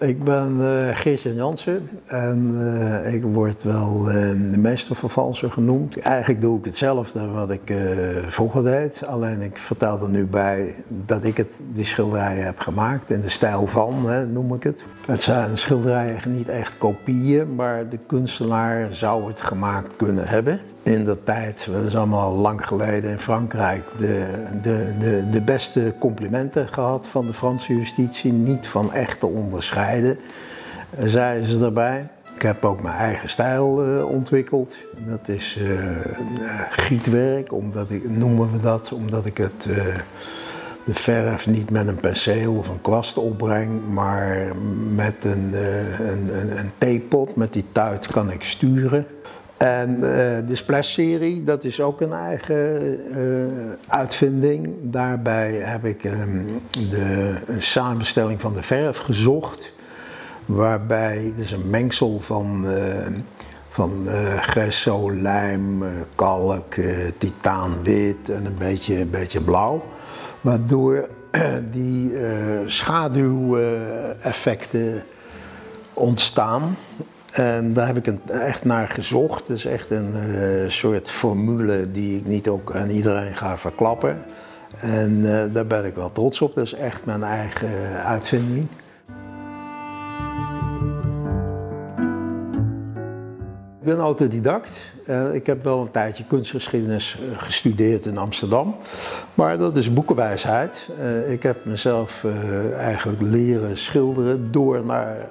Ik ben uh, Geert-Jan Jansen en uh, ik word wel uh, de meestervervalser genoemd. Eigenlijk doe ik hetzelfde wat ik vroeger deed, alleen ik vertel er nu bij dat ik het, die schilderijen heb gemaakt in de stijl van, hè, noem ik het. Het zijn schilderijen niet echt kopieën, maar de kunstenaar zou het gemaakt kunnen hebben. In de tijd, dat is allemaal lang geleden in Frankrijk, de, de, de, de beste complimenten gehad van de Franse justitie. Niet van echte onderscheiden, zeiden ze erbij. Ik heb ook mijn eigen stijl uh, ontwikkeld. Dat is uh, gietwerk, omdat ik, noemen we dat, omdat ik het... De verf niet met een penseel of een kwast opbreng, maar met een, een, een, een theepot. Met die tuit kan ik sturen. En uh, de Splash-serie, dat is ook een eigen uh, uitvinding. Daarbij heb ik um, de, een samenstelling van de verf gezocht. Waarbij, is een mengsel van, uh, van gesso, lijm, kalk, titaanwit en een beetje, een beetje blauw. Waardoor die schaduweffecten ontstaan. En daar heb ik een, echt naar gezocht. Het is echt een uh, soort formule die ik niet ook aan iedereen ga verklappen. En uh, daar ben ik wel trots op. Dat is echt mijn eigen uitvinding. Ik ben autodidact. Ik heb wel een tijdje kunstgeschiedenis gestudeerd in Amsterdam. Maar dat is boekenwijsheid. ik heb mezelf eigenlijk leren schilderen door naar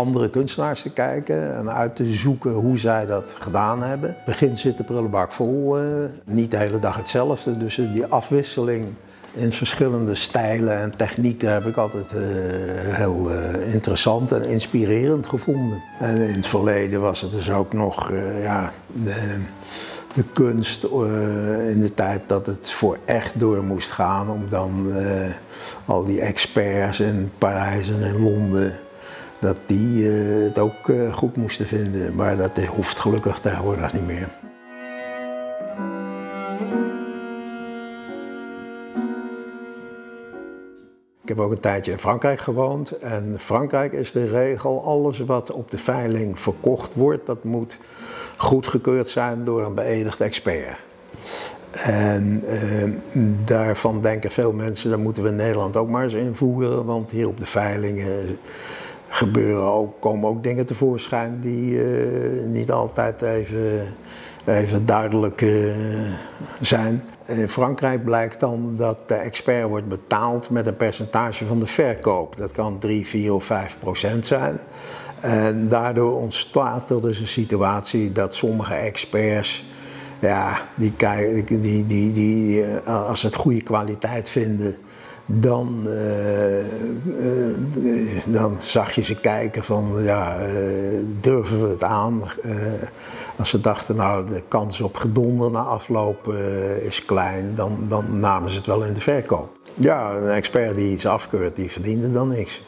andere kunstenaars te kijken en uit te zoeken hoe zij dat gedaan hebben. Begin zit de prullenbak vol, uh, niet de hele dag hetzelfde, dus die afwisseling in verschillende stijlen en technieken heb ik altijd uh, heel interessant en inspirerend gevonden. En in het verleden was het dus ook nog ja, de, de kunst in de tijd dat het voor echt door moest gaan om dan al die experts in Parijs en in Londen dat die uh, het ook uh, goed moesten vinden. Maar dat hoeft gelukkig tegenwoordig niet meer. Ik heb ook een tijdje in Frankrijk gewoond. En Frankrijk is de regel, alles wat op de veiling verkocht wordt, dat moet goedgekeurd zijn door een beëdigd expert. En daarvan denken veel mensen, dat moeten we in Nederland ook maar eens invoeren, want hier op de veilingen gebeuren ook, komen ook dingen tevoorschijn die uh, niet altijd even, even duidelijk uh, zijn. In Frankrijk blijkt dan dat de expert wordt betaald met een percentage van de verkoop. Dat kan 3, 4 of 5 procent zijn. En daardoor ontstaat er dus een situatie dat sommige experts, ja, die, die, die, die, die als het goede kwaliteit vinden, dan, uh, uh, dan zag je ze kijken van, ja, durven we het aan? als ze dachten, nou, de kans op gedonder na afloop is klein, dan, dan namen ze het wel in de verkoop. Ja, een expert die iets afkeurt, die verdiende dan niks.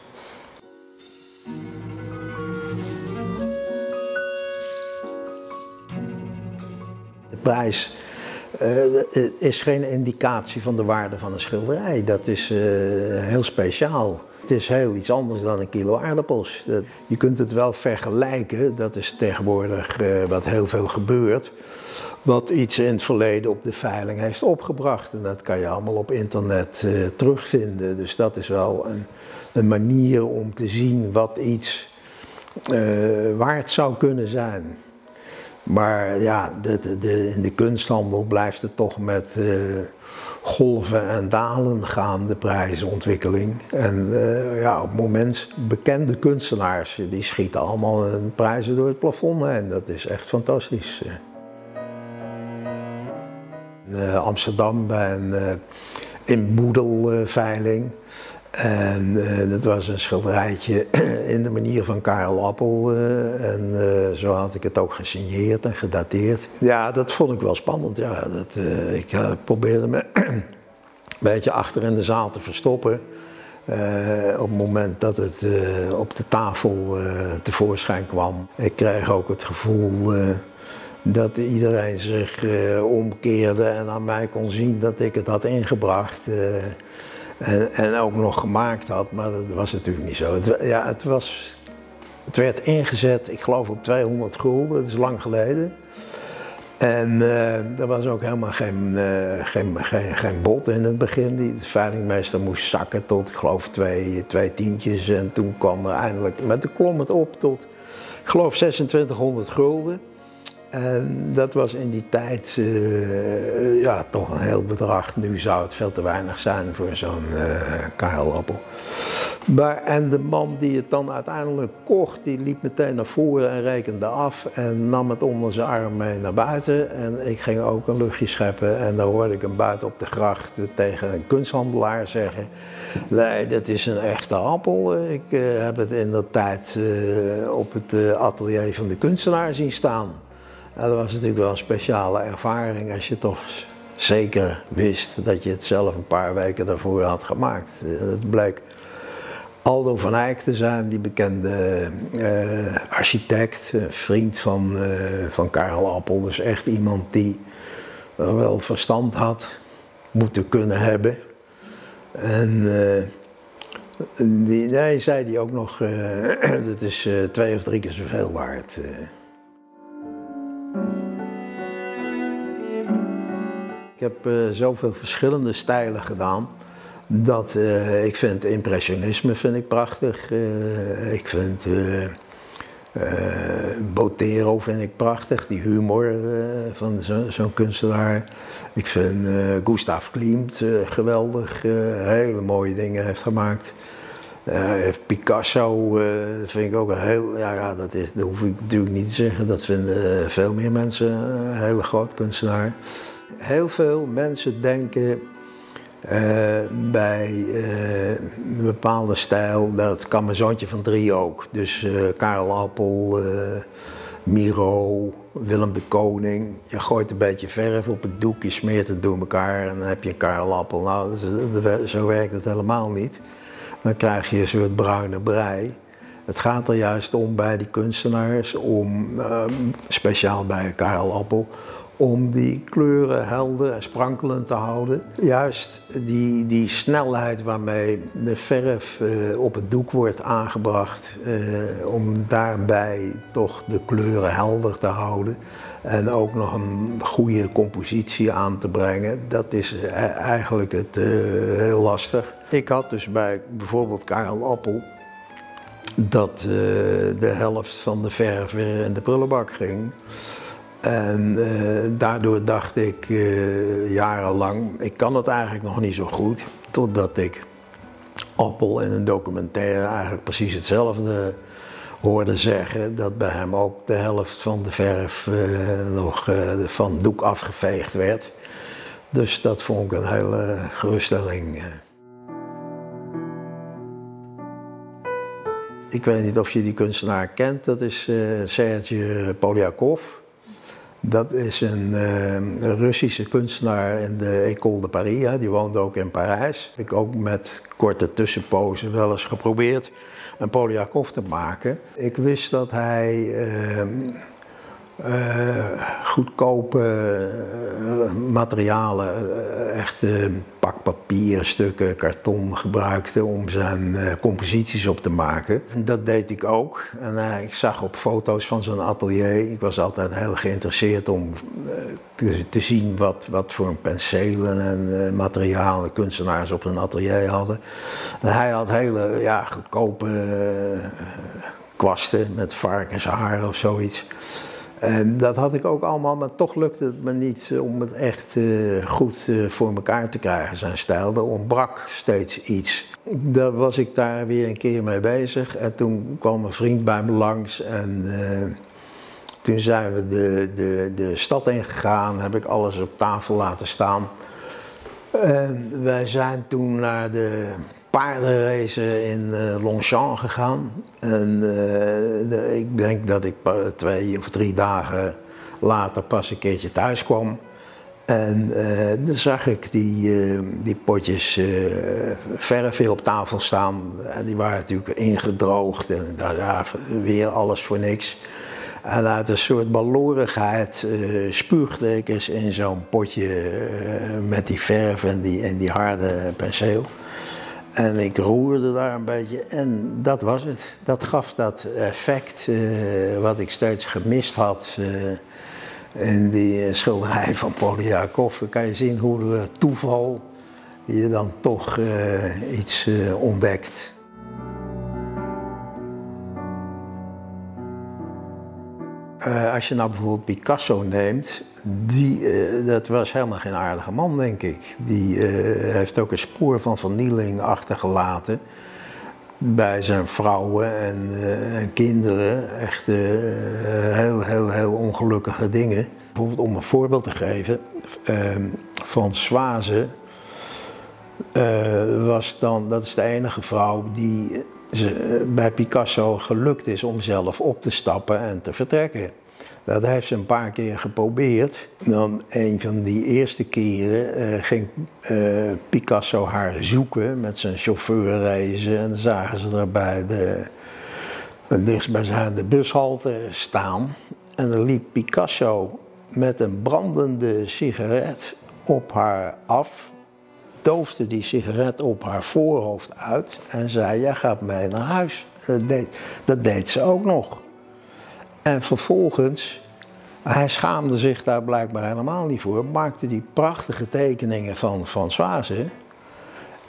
De prijs uh, is geen indicatie van de waarde van een schilderij. Dat is uh, heel speciaal. Het is heel iets anders dan een kilo aardappels. je kunt het wel vergelijken, dat is tegenwoordig uh, wat heel veel gebeurt. Wat iets in het verleden op de veiling heeft opgebracht. En dat kan je allemaal op internet terugvinden. Dus dat is wel een, een manier om te zien wat iets waard zou kunnen zijn. Maar ja, de, de, in de kunsthandel blijft het toch met uh, golven en dalen gaan, de prijsontwikkeling. En uh, ja, op het moment, bekende kunstenaars, die schieten allemaal prijzen door het plafond heen. Dat is echt fantastisch. In uh, Amsterdam bij een inboedelveiling. En uh, dat was een schilderijtje in de manier van Karel Appel. Uh, en uh, zo had ik het ook gesigneerd en gedateerd. Ja, dat vond ik wel spannend. Ja, dat, ik probeerde me een beetje achter in de zaal te verstoppen. op het moment dat het op de tafel tevoorschijn kwam. Ik kreeg ook het gevoel dat iedereen zich omkeerde en aan mij kon zien dat ik het had ingebracht. En, en ook nog gemaakt had, maar dat was natuurlijk niet zo. Het, ja, het, was, het werd ingezet, ik geloof op 200 gulden, dat is lang geleden. En uh, er was ook helemaal geen, uh, geen, geen, geen bod in het begin. Die, de veilingmeester moest zakken tot, ik geloof, twee, twee tientjes. En toen kwam er eindelijk, maar toen klom het op tot, ik geloof, 2600 gulden. En dat was in die tijd uh, ja, toch een heel bedrag. Nu zou het veel te weinig zijn voor zo'n uh, karelappel. Maar, en de man die het dan uiteindelijk kocht, die liep meteen naar voren en rekende af en nam het onder zijn arm mee naar buiten. En ik ging ook een luchtje scheppen en dan hoorde ik hem buiten op de gracht tegen een kunsthandelaar zeggen, nee, dat is een echte appel. Ik heb het in dat tijd op het atelier van de kunstenaar zien staan. Dat was natuurlijk wel een speciale ervaring als je toch zeker wist dat je het zelf een paar weken daarvoor had gemaakt. Het bleek Aldo van Eyck te zijn, die bekende uh, architect, vriend van, uh, van Karel Appel. Dus echt iemand die wel verstand had moeten kunnen hebben. En die, zei hij ook nog, dat is twee of drie keer zoveel waard. Heb uh, zoveel verschillende stijlen gedaan. Dat uh, ik vind impressionisme vind ik prachtig. Uh, ik vind Botero vind ik prachtig, die humor van zo'n zo kunstenaar. Ik vind Gustav Klimt geweldig, hele mooie dingen heeft gemaakt. Picasso vind ik ook een heel, ja, ja dat, is, dat hoef ik natuurlijk niet te zeggen, dat vinden veel meer mensen een hele groot kunstenaar. Heel veel mensen denken uh, bij uh, een bepaalde stijl, dat kan mijn zoontje van drie ook. Dus uh, Karel Appel, Miro, Willem de Koning. Je gooit een beetje verf op het doek, je smeert het door elkaar en dan heb je Karel Appel. Nou, zo werkt het helemaal niet. Dan krijg je een soort bruine brei. Het gaat er juist om bij die kunstenaars, om, speciaal bij Karel Appel, om die kleuren helder en sprankelend te houden. Juist die, die snelheid waarmee de verf uh, op het doek wordt aangebracht, uh, om daarbij toch de kleuren helder te houden en ook nog een goede compositie aan te brengen, dat is e-, eigenlijk het, uh, heel lastig. Ik had dus bij bijvoorbeeld Karel Appel dat de helft van de verf weer in de prullenbak ging. En uh, daardoor dacht ik uh, jarenlang, ik kan het eigenlijk nog niet zo goed. Totdat ik Appel in een documentaire eigenlijk precies hetzelfde hoorde zeggen. Dat bij hem ook de helft van de verf uh, nog van doek afgeveegd werd. Dus dat vond ik een hele geruststelling. Ik weet niet of je die kunstenaar kent, dat is Serge Polyakov. Dat is een uh, Russische kunstenaar in de École de Paris. Hè. Die woont ook in Parijs. Ik ook met korte tussenpozen wel eens geprobeerd een Polyakov te maken. Ik wist dat hij uh, uh, goedkope materialen, echt pak papier, stukken karton gebruikte om zijn composities op te maken. Dat deed ik ook. En ik zag op foto's van zijn atelier, ik was altijd heel geïnteresseerd om te, te, zien wat, wat voor penselen en materialen kunstenaars op hun atelier hadden. En hij had hele ja, goedkope kwasten met varkenshaar of zoiets. En dat had ik ook allemaal, maar toch lukte het me niet om het echt uh, goed uh, voor elkaar te krijgen, zijn stijl. Er ontbrak steeds iets. Daar was ik daar weer een keer mee bezig en toen kwam een vriend bij me langs en toen zijn we de, de, de stad ingegaan, heb ik alles op tafel laten staan. En wij zijn toen naar de paardenracen in uh, Longchamp gegaan. En uh, de, ik denk dat ik twee of drie dagen later pas een keertje thuis kwam. En uh, dan zag ik die, die potjes verf weer op tafel staan. En die waren natuurlijk ingedroogd en daar weer alles voor niks. En uit een soort balorigheid spuugde ik eens in zo'n potje met die verf en die, en die harde penseel. En ik roerde daar een beetje en dat was het. Dat gaf dat effect uh, wat ik steeds gemist had uh, in die schilderij van Poliakov. Dan kan je zien hoe toeval je dan toch iets ontdekt. Als je nou bijvoorbeeld Picasso neemt, die, uh, dat was helemaal geen aardige man, denk ik. Die uh, heeft ook een spoor van vernieling achtergelaten bij zijn vrouwen en, en kinderen. Echt heel, heel, heel ongelukkige dingen. Bijvoorbeeld om een voorbeeld te geven, ehm, van Swaze was dan, dat is de enige vrouw die bij Picasso gelukt is om zelf op te stappen en te vertrekken. Dat heeft ze een paar keer geprobeerd. Dan een van die eerste keren uh, ging uh, Picasso haar zoeken met zijn chauffeurreizen. En zagen ze er bij de, dichtstbijzijnde bushalte staan. En dan liep Picasso met een brandende sigaret op haar af. Doofde die sigaret op haar voorhoofd uit en zei: Jij gaat mee naar huis. Dat deed, dat deed ze ook nog. En vervolgens, hij schaamde zich daar blijkbaar helemaal niet voor, maakte die prachtige tekeningen van, Swaze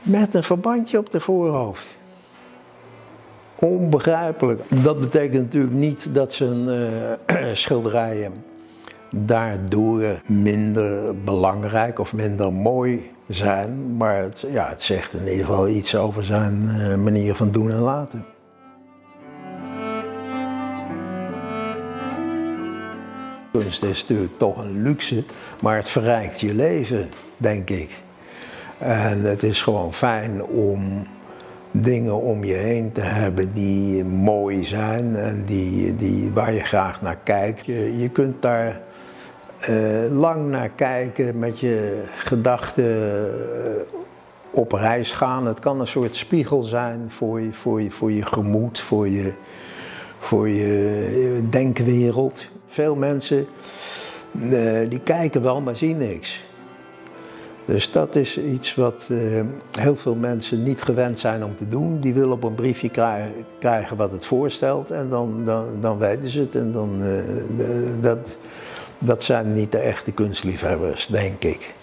met een verbandje op de voorhoofd. Onbegrijpelijk. Dat betekent natuurlijk niet dat zijn uh, schilderijen daardoor minder belangrijk of minder mooi zijn, maar het, ja, het zegt in ieder geval iets over zijn uh, manier van doen en laten. Kunst is natuurlijk toch een luxe, maar het verrijkt je leven, denk ik. En het is gewoon fijn om dingen om je heen te hebben die mooi zijn en die, die, waar je graag naar kijkt. Je, je kunt daar lang naar kijken, met je gedachten uh, op reis gaan. Het kan een soort spiegel zijn voor je, voor je, voor je gemoed, voor je, voor je denkwereld. Veel mensen die kijken wel, maar zien niks. Dus dat is iets wat heel veel mensen niet gewend zijn om te doen. Die willen op een briefje krijgen wat het voorstelt en dan, dan, dan weten ze het. En dan, dat, dat zijn niet de echte kunstliefhebbers, denk ik.